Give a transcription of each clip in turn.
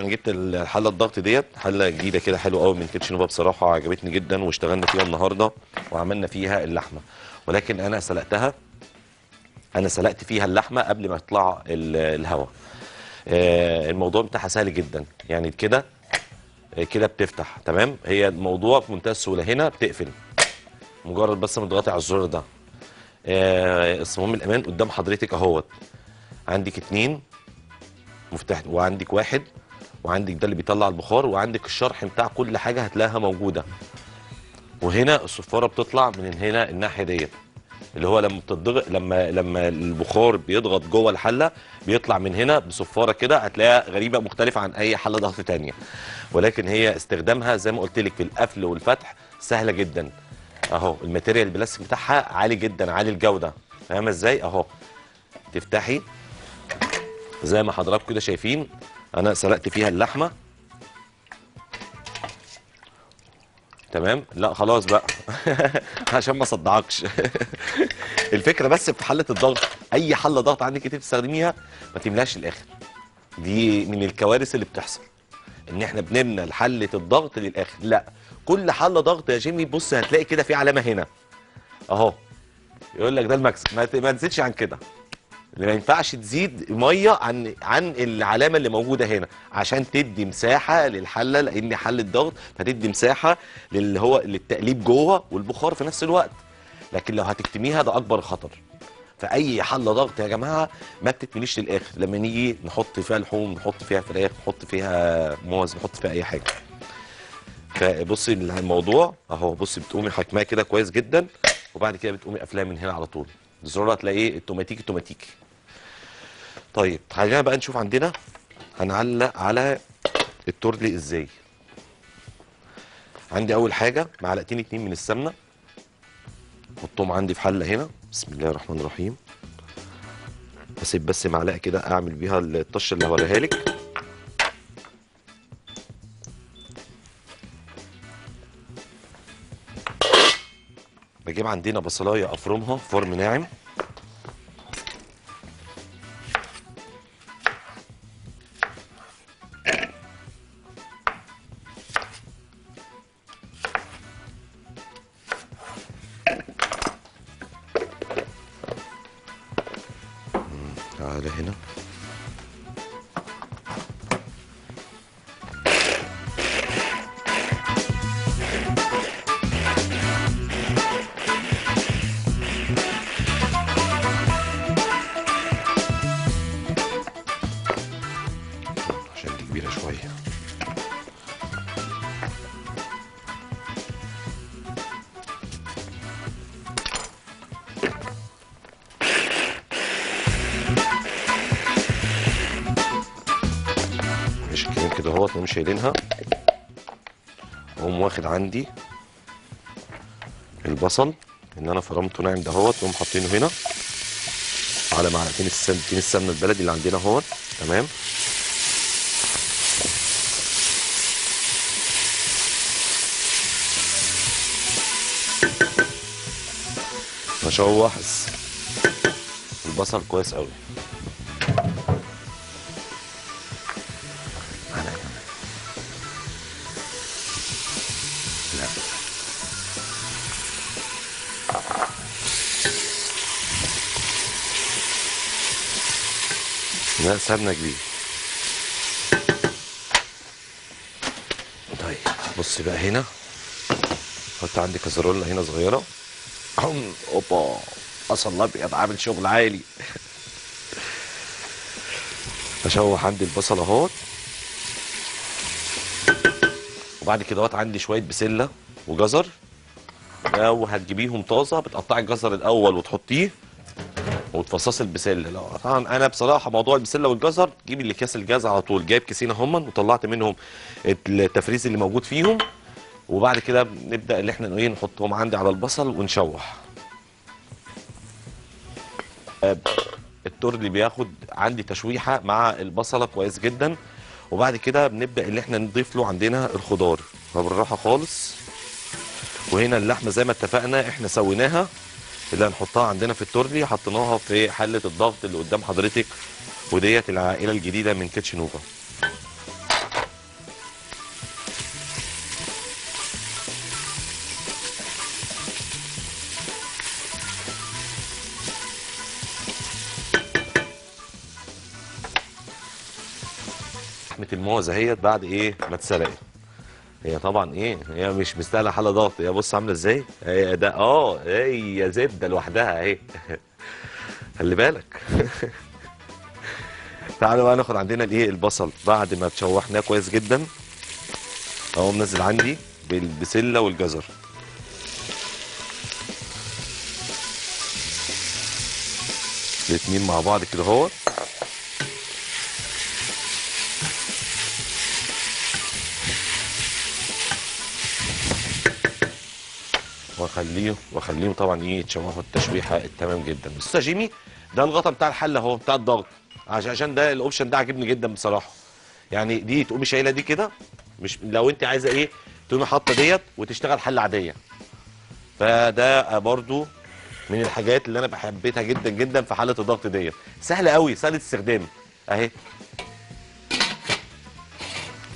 أنا جبت الحلة الضغط ديت حلة جديدة كده حلوة قوي من كيتشن بصراحه عجبتني جدا واشتغلنا فيها النهارده وعملنا فيها اللحمة. ولكن أنا سلقتها أنا سلقت فيها اللحمة قبل ما يطلع ال- الهواء آه، الموضوع بتاعها سهل جدا. يعني كده آه، كده بتفتح تمام؟ هي الموضوع في منتهى السهولة. هنا بتقفل مجرد بس ما تضغطي على الزرار ده. آه، صمام الأمان قدام حضرتك أهوت. عندك اتنين مفتاح وعندك واحد وعندك ده اللي بيطلع البخار وعندك الشرح بتاع كل حاجة هتلاقيها موجودة. وهنا الصفارة بتطلع من هنا الناحية ديت اللي هو لما بتضغط لما لما البخار بيضغط جوه الحلة بيطلع من هنا بصفارة كده هتلاقيها غريبة مختلفة عن أي حلة ضغط تانية. ولكن هي استخدامها زي ما قلت لك في القفل والفتح سهلة جدا. أهو الماتيريال البلاستيك بتاعها عالي جدا عالي الجودة. فاهمة إزاي؟ أهو. تفتحي. زي ما حضراتكم كده شايفين أنا سلقت فيها اللحمة. تمام؟ لا خلاص بقى. عشان ما صدعكش. الفكرة بس في حلة الضغط. أي حلة ضغط عندك انت بتستخدميها ما تملاش الآخر دي من الكوارث اللي بتحصل. إن إحنا بنملى حلة الضغط للآخر. لا. كل حلة ضغط يا جيمي بص هتلاقي كده في علامة هنا. أهو. يقول لك ده المكسب. ما تزيدش عن كده. اللي ما ينفعش تزيد مية عن عن العلامة اللي موجودة هنا عشان تدي مساحة للحلة لأن حله ضغط فتدي مساحة للي هو للتقليب جوه والبخار في نفس الوقت. لكن لو هتكتميها ده أكبر خطر. فأي حله ضغط يا جماعة ما بتتمليش للآخر. لما نيجي نحط فيها لحوم نحط فيها فراخ نحط فيها موز نحط فيها أي حاجة. فبصي الموضوع أهو بصي بتقومي حكماه كده كويس جدا وبعد كده بتقومي قافلاه من هنا على طول. الزرار هتلاقيه التوماتيكي توماتيكي طيب خلينا بقى نشوف عندنا هنعلق على التورلي إزاي. عندي أول حاجة معلقتين اتنين من السمنة احطهم عندي في حلة هنا. بسم الله الرحمن الرحيم. أسيب بس معلقة كده أعمل بيها الطشه اللي هوريها لك. بجيب عندنا بصلاية أفرمها فرم ناعم. شايلينها. أقوم واخد عندي البصل اللي أنا فرمته ناعم دهوت واقوم حاطينه هنا على معلقتين السمنتين السمنة البلدي اللي عندنا أهوت تمام؟ اشوح البصل كويس قوي لا سمنه كبير. طيب بص بقى هنا. حط عندي كازرولة هنا صغيرة. أوبا. بصل الابيض عامل شغل عالي. أشوح عندي البصل أهوت. وبعد كده عندي شوية بسلة وجزر. لو هتجيبيهم طازة بتقطعي الجزر الأول وتحطيه وتفصصي البسلة. طبعا أنا بصراحة موضوع البسلة والجزر جيبي اللي كاس الجاز على طول. جايب كيسين هم وطلعت منهم التفريز اللي موجود فيهم. وبعد كده نبدأ اللي إحنا إيه نحطهم عندي على البصل ونشوح. آه، التورلي بياخد عندي تشويحة مع البصلة كويس جدا. وبعد كده بنبدأ اللي إحنا نضيف له عندنا الخضار. فبالراحه خالص. وهنا اللحمة زي ما اتفقنا إحنا سويناها اللي هنحطها عندنا في التورلي حطيناها في حلة الضغط اللي قدام حضرتك وديت العائلة الجديدة من كيتشنوفا لحمة الموزه اهيت بعد إيه؟ ما اتسرقت هي طبعا إيه هي مش مستاهلة حالة ضغط. هي بص عاملة إزاي؟ هي ده آه هي زبده لوحدها أهي. خلي بالك. تعالوا بقى ناخد عندنا الايه البصل. بعد ما تشوحناه كويس جدا اهو منزل عندي بالبسلة والجزر. الاتنين مع بعض كده اهو واخليه واخليهم طبعا إيه يتشوحوا التشويحة. التمام جدا. يا جيمي ده الغطا بتاع الحله أهو بتاع الضغط. عشان ده الأوبشن ده عاجبني جدا بصراحة. يعني دي تقومي شايلة دي كده مش لو أنت عايزة إيه تقومي حاطة ديت وتشتغل حله عادية. فده برضو من الحاجات اللي أنا بحبيتها جدا جدا في حالة الضغط ديت. سهله قوي سهله استخدام أهي.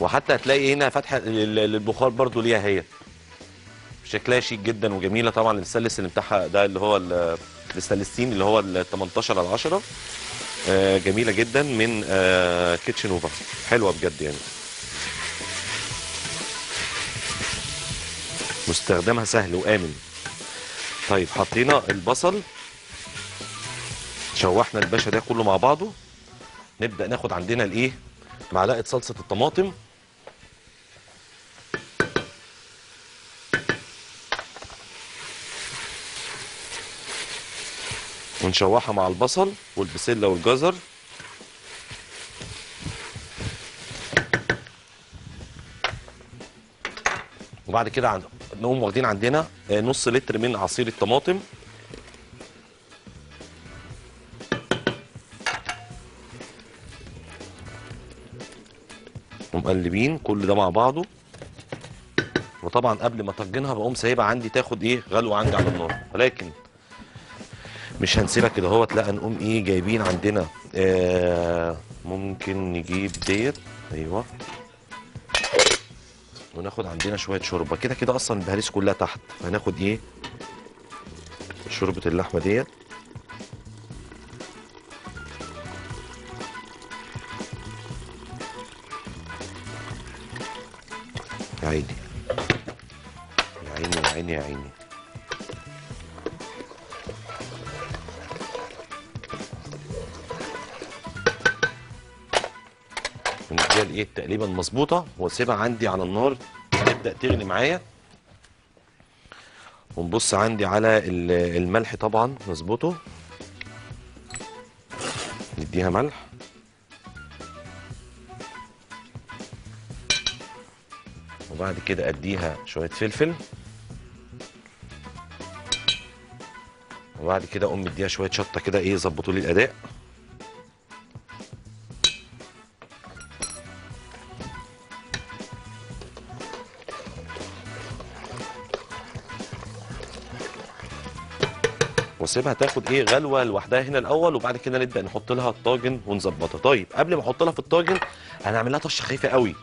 وحتى هتلاقي هنا فتحة لل- للبخار برضو ليها هي. شكلها شيك جدا وجميلة. طبعا الستانلس اللي بتاعها ده اللي هو ال- الستانلسين اللي هو ال 18 على 10 آه، جميلة جدا من آه، kitchen over حلوة بجد يعني. واستخدامها سهل وآمن. طيب حطينا البصل. شوحنا الباشا ده كله مع بعضه. نبدأ ناخد عندنا الإيه؟ معلقة صلصة الطماطم. ونشوحها مع البصل والبسلة والجزر. وبعد كده. نقوم واخدين عندنا آه، نص لتر من عصير الطماطم. ومقلبين كل ده مع بعضه. وطبعا قبل ما اطجنها بقوم سايبها عندي تاخد إيه غلوه عندي على النار. ولكن مش هنسيبها كده. اهوت لا نقوم إيه جايبين عندنا آه ممكن نجيب ديت. أيوه. وناخد عندنا شوية شوربة. كده كده أصلا البهاريس كلها تحت. هناخد إيه؟ شوربة اللحمة ديت. يا عيني. يا عيني يا عيني يا عيني. ونديها الايه التقليبه المظبوطه واسيبها عندي على النار. تبدأ تغلي معايا. ونبص عندي على ال- الملح طبعا. نظبطه نديها ملح. وبعد كده أديها شوية فلفل. وبعد كده أقوم مديها شوية شطة كده إيه يظبطوا لي الأداء. واسيبها تاخد إيه غلوة لوحدها هنا الأول وبعد كده نبدأ نحط لها الطاجن ونظبطها. طيب قبل ما أحط لها في الطاجن هنعمل لها طشة خفيفة قوي.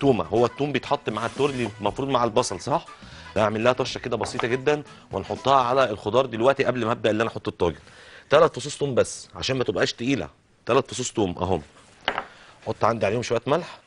تومة هو التوم بيتحط مع التورلي المفروض مع البصل صح؟ نعمل لها طشة كده بسيطة جدا ونحطها على الخضار دلوقتي قبل ما أبدأ اللي أنا أحط الطاجن. ثلاث فصوص توم بس عشان ما تبقاش تقيلة. ثلاث فصوص توم اهم أحط عندي عليهم شوية ملح.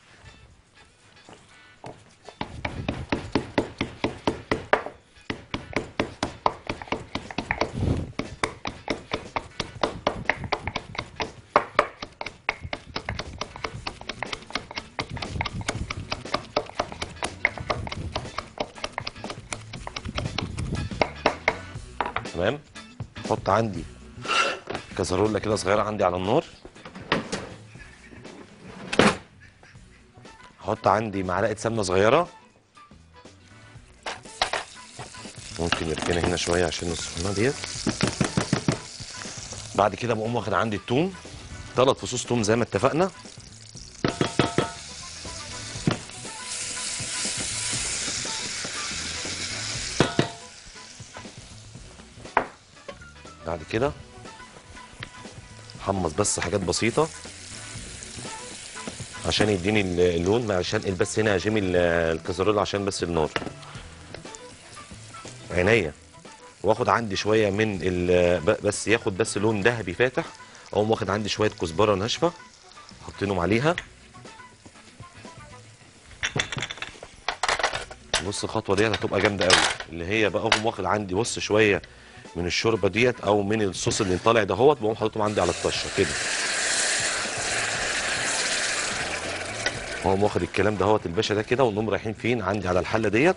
تمام؟ أحط عندي كزرولة كده صغيرة عندي على النار أحط عندي معلقة سمنة صغيرة. ممكن نركنها هنا شوية عشان السخونة ديت. بعد كده بقوم واخد عندي التوم. ثلاث فصوص توم زي ما اتفقنا. كده. حمص بس حاجات بسيطة. عشان يديني اللون ما عشان بس هنا هشم الكسرول عشان بس النار. عينيا. واخد عندي شوية من بس ياخد بس لون ذهبي فاتح. اقوم واخد عندي شوية كزبرة ناشفة. حاطينهم عليها. بص الخطوة دي هتبقى جامدة قوي اللي هي بقى أقوم واخد عندي بص شوية من الشوربة ديت أو من الصوص اللي طالع دهوت بقوم حاططهم عندي على الطشه كده. اقوم واخد الكلام دهوت الباشا ده كده ونقوم رايحين فين؟ عندي على الحلة ديت.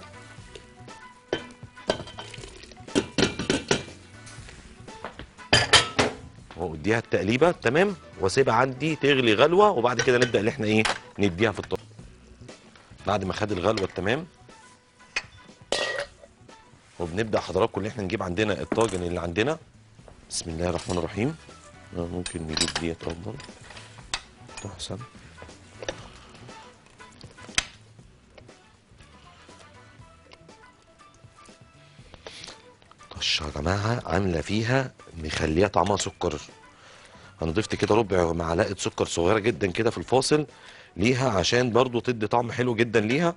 واديها التقليبة تمام؟ واسيبها عندي تغلي غلوة وبعد كده نبدأ ان إحنا إيه؟ نديها في الطاسة. بعد ما خد الغلوة التمام وبنبدأ حضراتكم إن إحنا نجيب عندنا الطاجن اللي عندنا. بسم الله الرحمن الرحيم. آه، ممكن نجيب ديت أفضل. أحسن. طشه يا جماعة عاملة فيها مخليها طعمها سكر. أنا ضفت كده ربع معلقة سكر صغيرة جدا كده في الفاصل ليها عشان برضو تدي طعم حلو جدا ليها.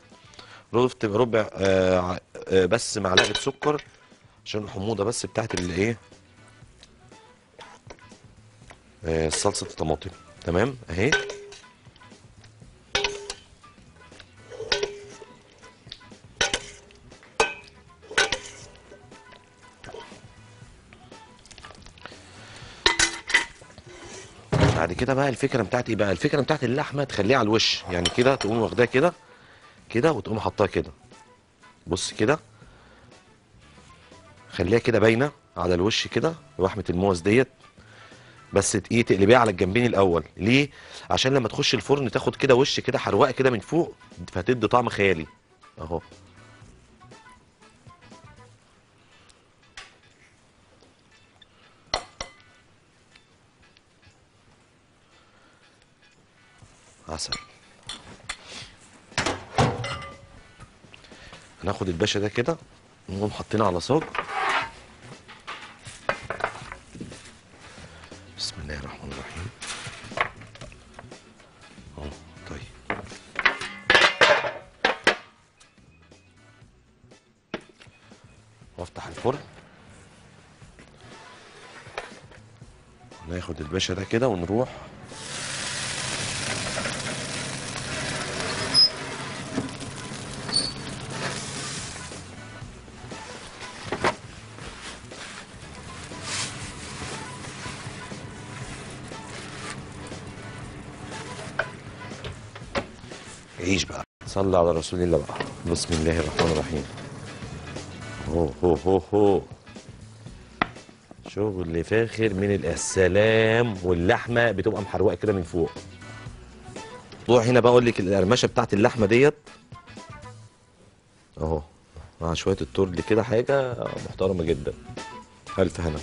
ضفت ربع آه بس معلقة سكر عشان الحموضة بس بتاعت اللي إيه؟ آه صلصه الطماطم. تمام؟ أهي. بعد كده بقى الفكرة بتاعت إيه بقى الفكرة بتاعت اللحمة تخليها على الوش. يعني كده تقوم واخداها كده كده وتقوم حطاها كده. بص كده. خليها كده باينة على الوش كده لحمه الموز ديت. بس إيه تقلبيها على الجنبين الأول. ليه؟ عشان لما تخش الفرن تاخد كده وش كده حرواقه كده من فوق فهتدي طعم خيالي. اهو. عسل. هناخد الباشا ده كده نقوم حاطينه على صاج. بسم الله الرحمن الرحيم. آه طيب. وأفتح الفرن. ناخد الباشا ده كده ونروح عيش بقى. صلى على رسول الله بقى. بسم الله الرحمن الرحيم. هو هو هو هو. شغل فاخر من السلام واللحمة بتبقى محروقة كده من فوق. موضوع هنا بقى أقول لك القرمشة بتاعت اللحمة ديت. أهو مع شوية التورلي كده حاجة محترمة جدا. ألف هنا.